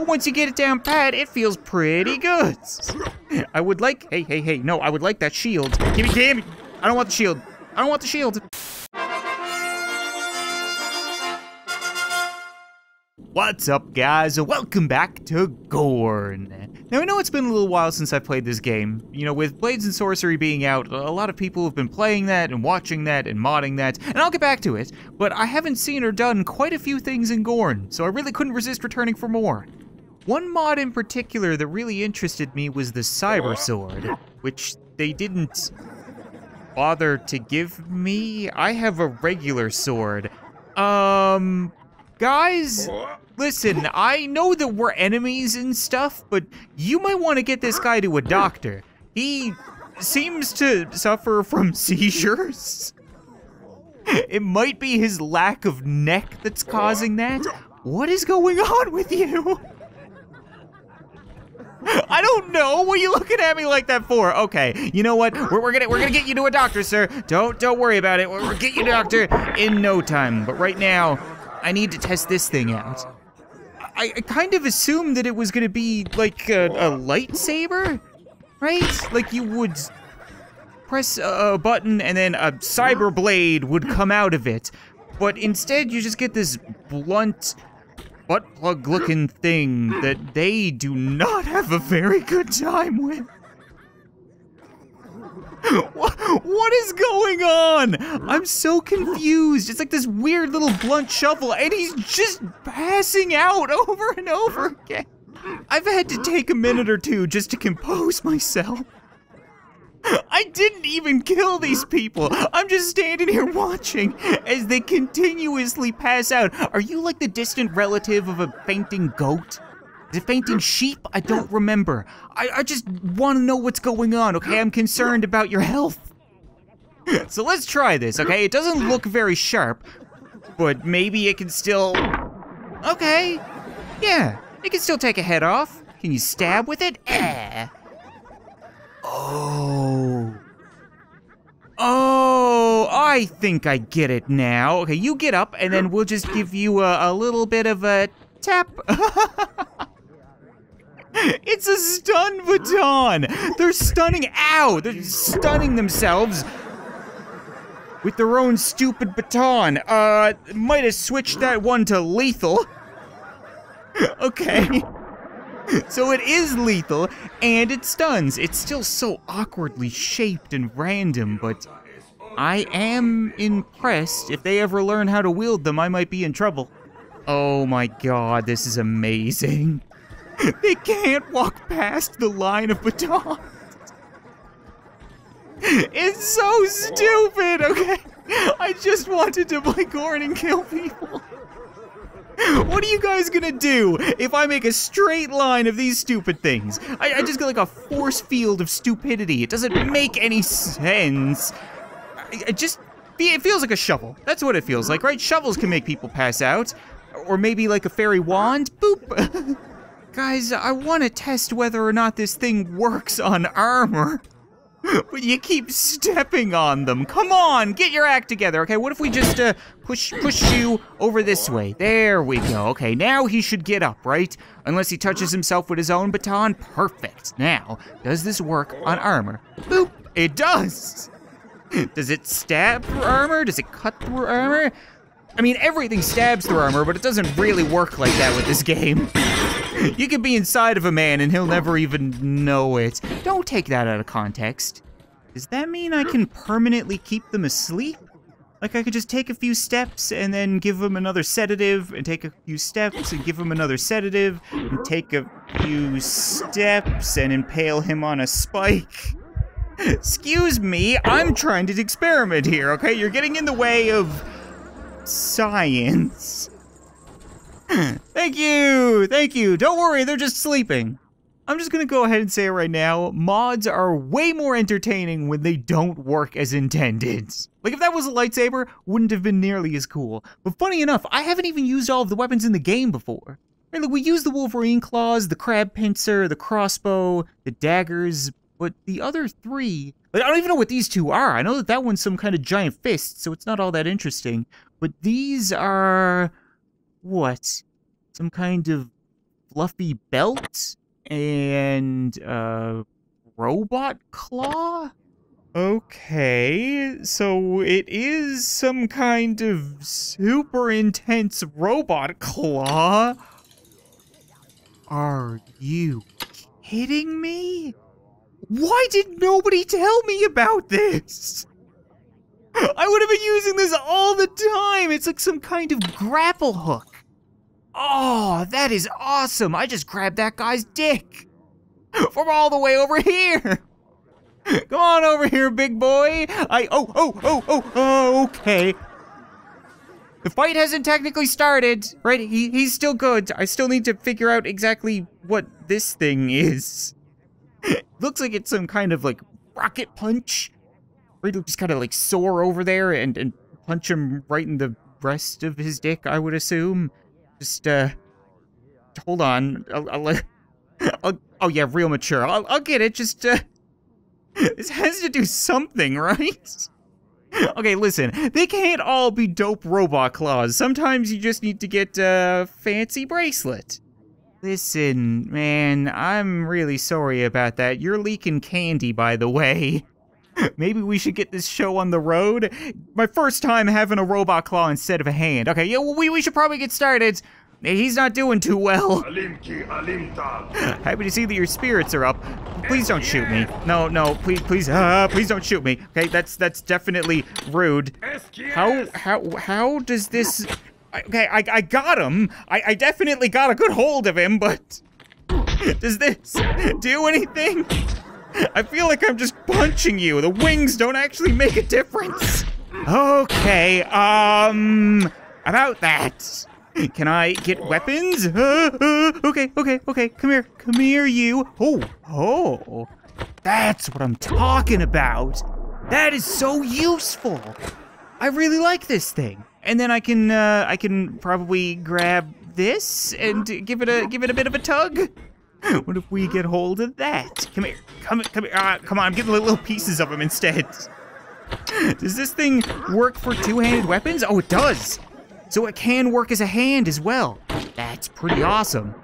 but once you get it down pat, it feels pretty good. I would like, hey, hey, hey, no, I would like that shield. Give me, give me, I don't want the shield. I don't want the shield. What's up, guys, welcome back to Gorn. Now, I know it's been a little while since I've played this game. You know, with Blades and Sorcery being out, a lot of people have been playing that and watching that and modding that, and I'll get back to it, but I haven't seen or done quite a few things in Gorn, so I really couldn't resist returning for more. One mod in particular that really interested me was the Cyber Sword, which they didn't bother to give me. I have a regular sword. Um, Guys, listen, I know that we're enemies and stuff, but you might want to get this guy to a doctor. He seems to suffer from seizures. It might be his lack of neck that's causing that. What is going on with you? I don't know. What are you looking at me like that for? Okay, you know what? We're, we're, gonna we're gonna get you to a doctor, sir. Don't don't worry about it. We're, we'll get you to a doctor in no time. But right now, I need to test this thing out. I, I kind of assumed that it was gonna be like a, a lightsaber, right? Like you would press a button and then a cyber blade would come out of it. But instead, you just get this blunt, butt plug looking thing that they do not have a very good time with. What, what is going on? I'm so confused. It's like this weird little blunt shovel, and he's just passing out over and over again. I've had to take a minute or two just to compose myself. I didn't even kill these people. I'm just standing here watching as they continuously pass out. Are you like the distant relative of a fainting goat? The fainting sheep? I don't remember. I, I just want to know what's going on, okay? I'm concerned about your health. So let's try this, okay? It doesn't look very sharp, but maybe it can still... Okay. Yeah, it can still take a head off. Can you stab with it? Eh. Oh. Oh, I think I get it now. Okay, you get up, and then we'll just give you a, a little bit of a tap. It's a stun baton! They're stunning, ow! They're stunning themselves with their own stupid baton. Uh, might have switched that one to lethal. okay. So it is lethal, and it stuns. It's still so awkwardly shaped and random, but I am impressed. If they ever learn how to wield them, I might be in trouble. Oh my god, this is amazing. They can't walk past the line of batons. It's so stupid, okay? I just wanted to play Gorn and kill people. What are you guys gonna do if I make a straight line of these stupid things? I, I just get like a force field of stupidity. It doesn't make any sense. It just, it feels like a shovel. That's what it feels like, right? Shovels can make people pass out. Or maybe like a fairy wand, boop. Guys, I want to test whether or not this thing works on armor. But you keep stepping on them. Come on, get your act together, okay? What if we just uh, push push you over this way? There we go. Okay, now he should get up, right? Unless he touches himself with his own baton. Perfect. Now, does this work on armor? Boop, it does. Does it stab through armor? Does it cut through armor? I mean, everything stabs through armor, but it doesn't really work like that with this game. You could be inside of a man and he'll never even know it. Don't take that out of context. Does that mean I can permanently keep them asleep? Like I could just take a few steps and then give them another sedative and take a few steps and give him another sedative and take a few steps and impale him on a spike. Excuse me, I'm trying to experiment here, okay? You're getting in the way of science. thank you, thank you. Don't worry, they're just sleeping. I'm just gonna go ahead and say it right now. Mods are way more entertaining when they don't work as intended. Like if that was a lightsaber, wouldn't have been nearly as cool. But funny enough, I haven't even used all of the weapons in the game before. Right, like we used the Wolverine claws, the crab pincer, the crossbow, the daggers, but the other three, like I don't even know what these two are. I know that that one's some kind of giant fist, so it's not all that interesting. But these are what? Some kind of fluffy belt and uh, robot claw. Okay, so it is some kind of super intense robot claw. Are you kidding me? Why did nobody tell me about this? I would have been using this all the time. It's like some kind of grapple hook. Oh, that is awesome. I just grabbed that guy's dick from all the way over here. Come on over here, big boy. I, oh, oh, oh, oh, oh, okay. The fight hasn't technically started, right? He, he's still good. I still need to figure out exactly what this thing is. Looks like it's some kind of like rocket punch. Right, just kind of like soar over there and, and punch him right in the rest of his dick, I would assume. Just, uh, hold on. I'll, I'll, I'll oh yeah, real mature. I'll, I'll get it. Just, uh, this has to do something, right? okay, listen, they can't all be dope robot claws. Sometimes you just need to get a fancy bracelet. Listen, man, I'm really sorry about that. You're leaking candy, by the way. Maybe we should get this show on the road. My first time having a robot claw instead of a hand. Okay, yeah, well, we, we should probably get started. He's not doing too well. Happy to see that your spirits are up. Please don't shoot me. No, no, please, please, uh, please don't shoot me. Okay, that's that's definitely rude. How how how does this? Okay, I I got him. I I definitely got a good hold of him, but does this do anything? I feel like I'm just punching you. The wings don't actually make a difference. Okay, um, about that. Can I get weapons? Uh, uh, okay, okay, okay. Come here. Come here, you. Oh, oh. That's what I'm talking about. That is so useful. I really like this thing. And then I can, uh, I can probably grab this and give it a, give it a bit of a tug. What if we get hold of that? Come here. Come, come here. Uh, come on. I'm getting little pieces of them instead. Does this thing work for two-handed weapons? Oh, it does. So it can work as a hand as well. That's pretty awesome.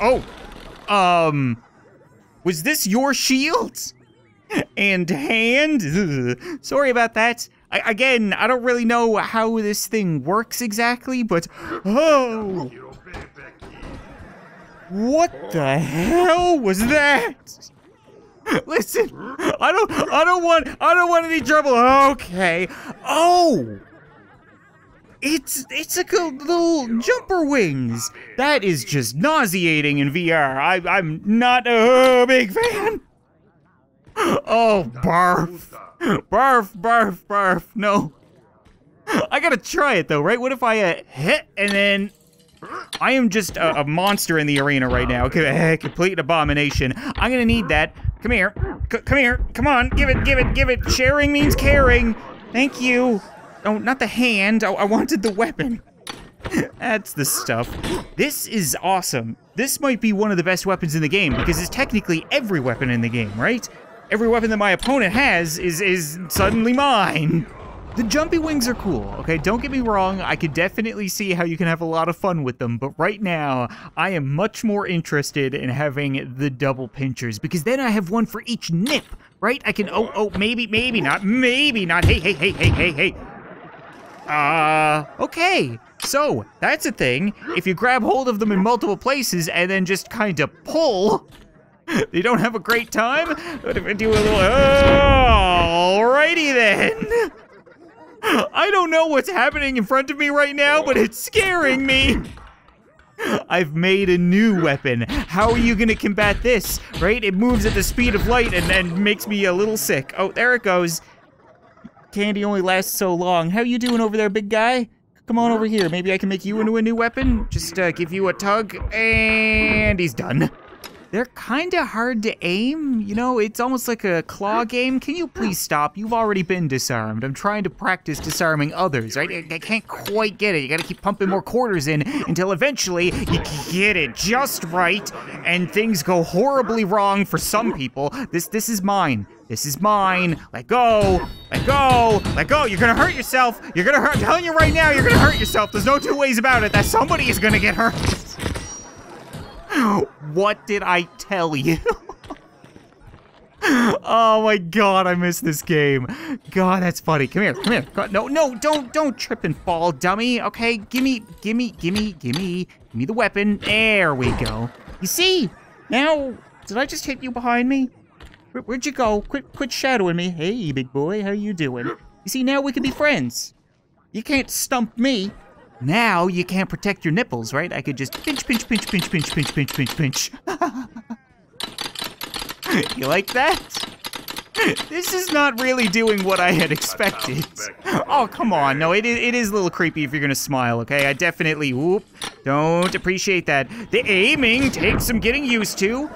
Oh, um, was this your shield? And hand? Sorry about that. I, again, I don't really know how this thing works exactly, but oh. What the hell was that? Listen, I don't I don't want I don't want any trouble. Okay. Oh. It's it's like little jumper wings. That is just nauseating in VR. I I'm not a big fan. Oh, barf. Barf, barf, barf. No. I gotta try it though, right? What if I uh, hit and then I am just a, a, monster in the arena right now. Complete abomination. I'm gonna need that. Come here. C come here. Come on. Give it, give it, give it. Sharing means caring. Thank you. Oh, not the hand. I, I wanted the weapon. That's the stuff. This is awesome. This might be one of the best weapons in the game because it's technically every weapon in the game, right? Every weapon that my opponent has is is suddenly mine. The jumpy wings are cool, okay? Don't get me wrong, I could definitely see how you can have a lot of fun with them, but right now, I am much more interested in having the double pinchers, because then I have one for each nip, right? I can, oh, oh, maybe, maybe not, maybe not, hey, hey, hey, hey, hey, hey. Uh, okay. So, that's a thing. If you grab hold of them in multiple places and then just kind of pull, you don't have a great time? What if I do a little, oh, alrighty then. I don't know what's happening in front of me right now, but it's scaring me. I've made a new weapon. How are you gonna combat this? Right? It moves at the speed of light and, and makes me a little sick. Oh, there it goes. Candy only lasts so long. How are you doing over there, big guy? Come on over here. Maybe I can make you into a new weapon. Just uh, give you a tug, and he's done. They're kind of hard to aim. You know, it's almost like a claw game. Can you please stop? You've already been disarmed. I'm trying to practice disarming others, right? I, I can't quite get it. You gotta keep pumping more quarters in until eventually you get it just right and things go horribly wrong for some people. This this is mine. This is mine. Let go. Let go. Let go. You're gonna hurt yourself. You're gonna hurt. I'm telling you right now, you're gonna hurt yourself. There's no two ways about it. That somebody is gonna get hurt. What did I tell you? oh my god, I miss this game. God, that's funny. Come here, come here. God, no, no, don't, don't trip and fall, dummy. Okay, gimme, gimme, gimme, gimme, gimme the weapon. There we go. You see? Now, did I just hit you behind me? Where, would you go? Quit, quit shadowing me. Hey, big boy, how you doing? You see, now we can be friends. You can't stump me. Now you can't protect your nipples, right? I could just pinch, pinch, pinch, pinch, pinch, pinch, pinch, pinch, pinch. you like that? This is not really doing what I had expected. Oh, come on. No, it is, it is a little creepy if you're gonna smile, okay? I definitely, whoop, don't appreciate that. The aiming takes some getting used to.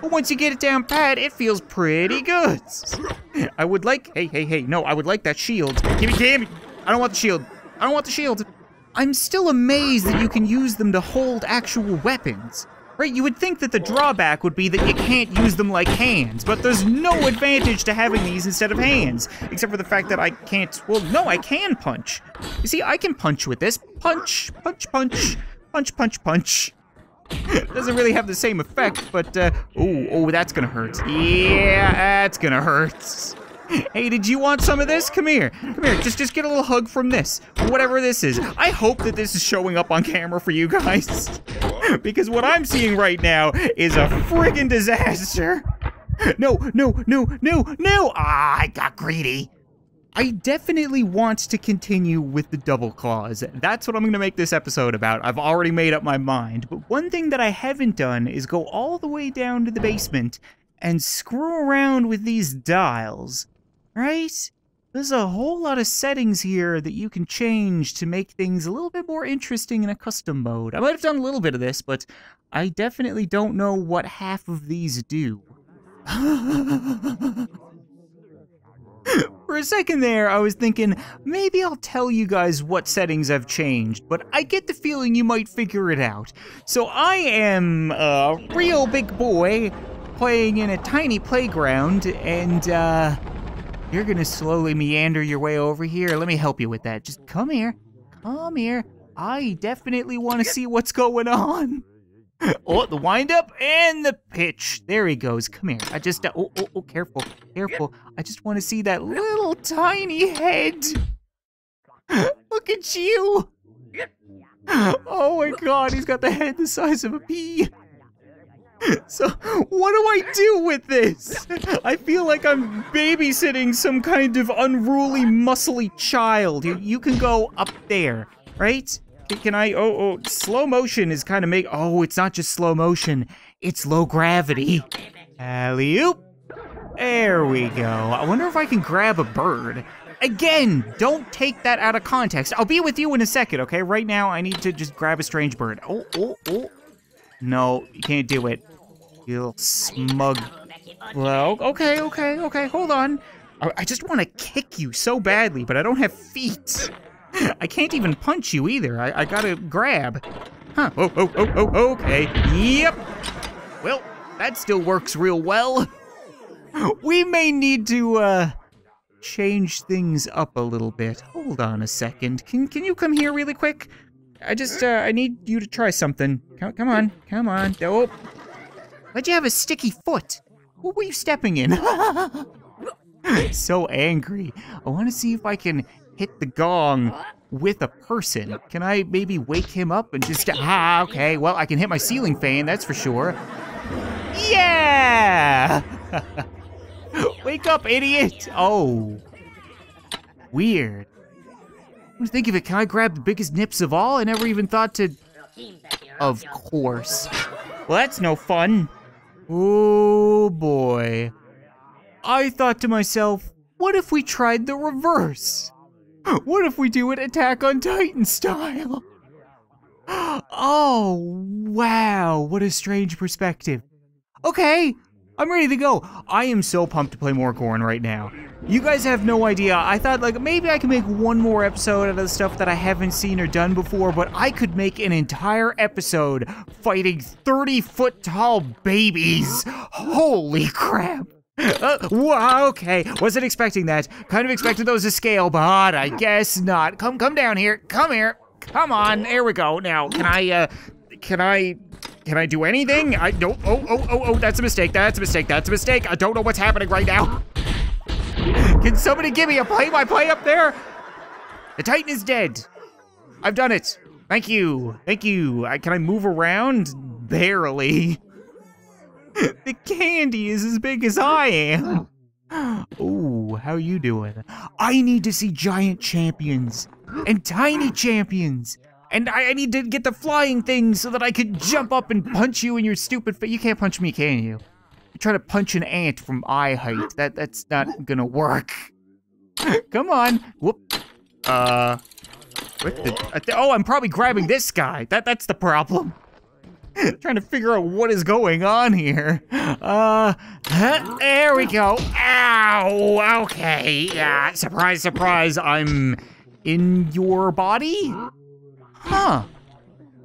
But once you get it down pat, it feels pretty good. I would like, hey, hey, hey, no, I would like that shield. Give me, give me. I don't want the shield. I don't want the shield. I'm still amazed that you can use them to hold actual weapons. Right, you would think that the drawback would be that you can't use them like hands, but there's no advantage to having these instead of hands, except for the fact that I can't, well, no, I can punch. You see, I can punch with this. Punch, punch, punch, punch, punch, punch. Doesn't really have the same effect, but, uh, oh, oh, that's gonna hurt. Yeah, that's gonna hurt. Hey, did you want some of this? Come here. Come here. Just just get a little hug from this. Whatever this is. I hope that this is showing up on camera for you guys. because what I'm seeing right now is a friggin' disaster. No, no, no, no, no. Ah, I got greedy. I definitely want to continue with the double claws. That's what I'm going to make this episode about. I've already made up my mind. But one thing that I haven't done is go all the way down to the basement and screw around with these dials right? There's a whole lot of settings here that you can change to make things a little bit more interesting in a custom mode. I might have done a little bit of this, but I definitely don't know what half of these do. For a second there, I was thinking, maybe I'll tell you guys what settings I've changed, but I get the feeling you might figure it out. So I am a real big boy playing in a tiny playground, and, uh, you're gonna slowly meander your way over here. Let me help you with that. Just come here. Come here. I definitely want to see what's going on. Oh, the windup and the pitch. There he goes. Come here. I just, uh, oh, oh, oh, careful, careful. I just want to see that little tiny head. Look at you. Oh my god, he's got the head the size of a pea. So, what do I do with this? I feel like I'm babysitting some kind of unruly, muscly child. You, can go up there, right? Can I? Oh, oh, slow motion is kind of make. Oh, it's not just slow motion, it's low gravity. Alley oop. There we go. I wonder if I can grab a bird. Again, don't take that out of context. I'll be with you in a second, okay? Right now, I need to just grab a strange bird. Oh, oh, oh. No, you can't do it. You little smug. Well, okay, okay, okay, hold on. I, I just want to kick you so badly, but I don't have feet. I can't even punch you either. I, I gotta grab. Huh, oh, oh, oh, oh, okay. Yep. Well, that still works real well. We may need to, uh, change things up a little bit. Hold on a second. Can, can you come here really quick? I just, uh, I need you to try something. Come, come on, come on. Oh, Why'd you have a sticky foot? What were you stepping in? so angry. I want to see if I can hit the gong with a person. Can I maybe wake him up and just... Ah, okay. Well, I can hit my ceiling fan, that's for sure. Yeah! wake up, idiot! Oh. Weird. Think of it, can I grab the biggest nips of all? I never even thought to... Of course. Well, that's no fun. Oh boy. I thought to myself, what if we tried the reverse? What if we do it Attack on Titan style? Oh, wow, what a strange perspective. Okay, I'm ready to go. I am so pumped to play more Gorn right now. You guys have no idea. I thought like maybe I could make one more episode out of the stuff that I haven't seen or done before, but I could make an entire episode fighting 30 foot tall babies. Holy crap. Uh, wow, okay, wasn't expecting that. Kind of expected those to scale, but I guess not. Come, come down here. Come here. Come on. There we go. Now, can I, uh, can I can I do anything? I don't, oh, oh, oh, oh, that's a mistake, that's a mistake, that's a mistake. I don't know what's happening right now. Can somebody give me a play-by-play up there? The Titan is dead. I've done it. Thank you, thank you. I, can I move around? Barely. the candy is as big as I am. Oh, how you doing? I need to see giant champions and tiny champions. And I, I need to get the flying thing so that I could jump up and punch you in your stupid face. You can't punch me, can you? Trying to punch an ant from eye height. That That's not gonna work. Come on. Whoop. Uh, the, oh, I'm probably grabbing this guy. That That's the problem. Trying to figure out what is going on here. Uh, there we go. Ow, okay. Yeah, surprise, surprise, I'm in your body? Huh.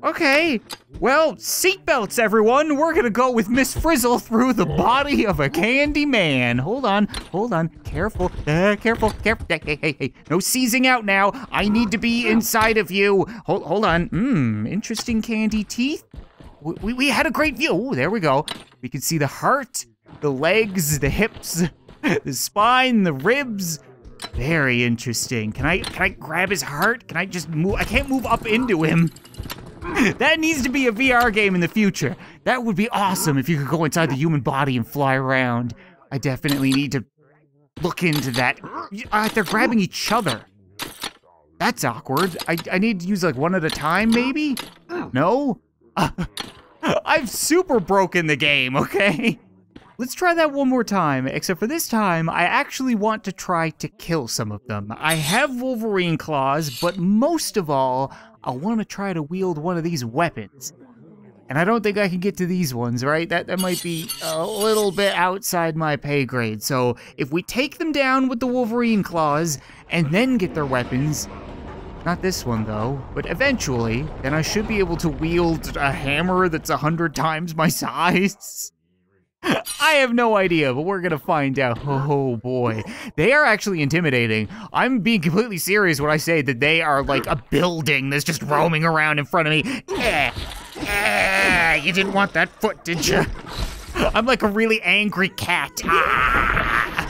Okay. Well, seatbelts, everyone. We're gonna go with Miss Frizzle through the body of a candy man. Hold on, hold on. Careful, uh, careful, careful. Hey, hey, hey. No seizing out now. I need to be inside of you. Hold, hold on. Mmm, interesting candy teeth. We, we had a great view. Ooh, there we go. We can see the heart, the legs, the hips, the spine, the ribs. Very interesting. Can I can I grab his heart? Can I just move? I can't move up into him. That needs to be a VR game in the future. That would be awesome if you could go inside the human body and fly around. I definitely need to look into that. Uh, they're grabbing each other. That's awkward. I, I need to use like one at a time, maybe? No? I've super broken the game, okay? Let's try that one more time, except for this time, I actually want to try to kill some of them. I have Wolverine claws, but most of all, I want to try to wield one of these weapons. And I don't think I can get to these ones, right? That, that might be a little bit outside my pay grade. So if we take them down with the Wolverine claws and then get their weapons, not this one, though. But eventually, then I should be able to wield a hammer that's a hundred times my size. I have no idea, but we're gonna find out. Oh boy. They are actually intimidating. I'm being completely serious when I say that they are like a building that's just roaming around in front of me. Eh, eh, you didn't want that foot, did you? I'm like a really angry cat. Ah.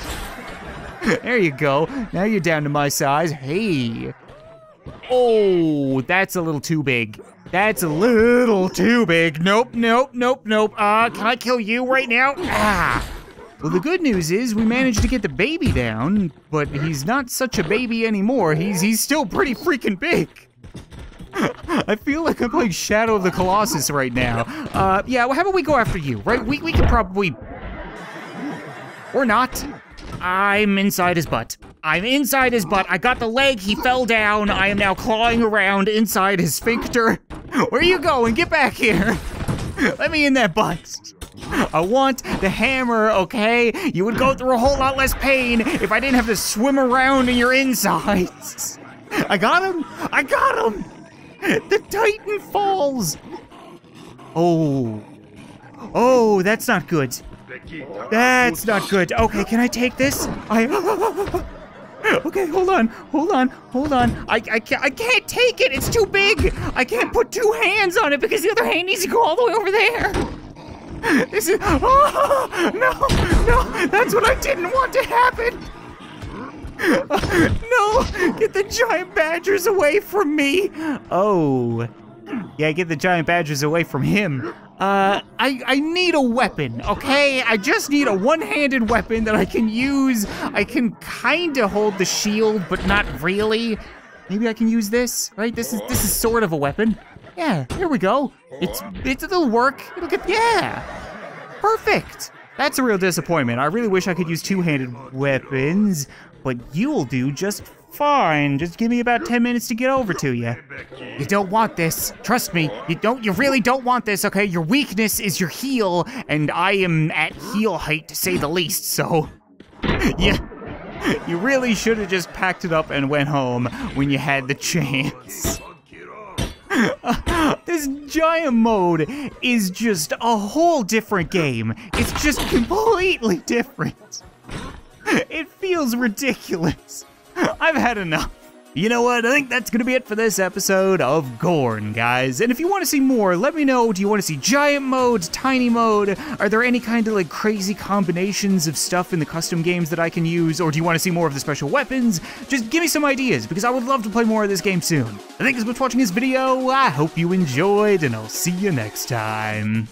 There you go. Now you're down to my size. Hey, Oh, that's a little too big. That's a little too big. Nope, nope, nope, nope. Uh, can I kill you right now? Ah. Well, the good news is we managed to get the baby down, but he's not such a baby anymore. He's he's still pretty freaking big. I feel like I'm playing Shadow of the Colossus right now. Uh, yeah, well, how about we go after you, right? We, we can probably... Or not. I'm inside his butt. I'm inside his butt. I got the leg. He fell down. I am now clawing around inside his sphincter. Where are you going? Get back here. Let me in that butt. I want the hammer, okay? You would go through a whole lot less pain if I didn't have to swim around in your insides. I got him. I got him. The Titan falls. Oh. Oh, that's not good. That's not good. Okay, can I take this? I. Okay, hold on, hold on, hold on. I, I, can't, I can't take it. It's too big. I can't put two hands on it because the other hand needs to go all the way over there. This is. Oh, no, no, that's what I didn't want to happen. no, get the giant badgers away from me. Oh, yeah, get the giant badgers away from him. Uh, I, I need a weapon, okay? I just need a one-handed weapon that I can use. I can kinda hold the shield, but not really. Maybe I can use this, right? This is this is sort of a weapon. Yeah, here we go. It's, it's it'll work. It'll get, yeah. Perfect. That's a real disappointment. I really wish I could use two-handed weapons, but you'll do just Fine, just give me about 10 minutes to get over to you. You don't want this. Trust me, you don't you really don't want this, okay? Your weakness is your heel, and I am at heel height to say the least, so yeah. You really should have just packed it up and went home when you had the chance. this giant mode is just a whole different game. It's just completely different. It feels ridiculous. I've had enough. You know what? I think that's gonna be it for this episode of Gorn, guys. And if you want to see more, let me know. Do you want to see giant mode, tiny mode? Are there any kind of like crazy combinations of stuff in the custom games that I can use? Or do you want to see more of the special weapons? Just give me some ideas because I would love to play more of this game soon. I thank you so much for watching this video. I hope you enjoyed, and I'll see you next time.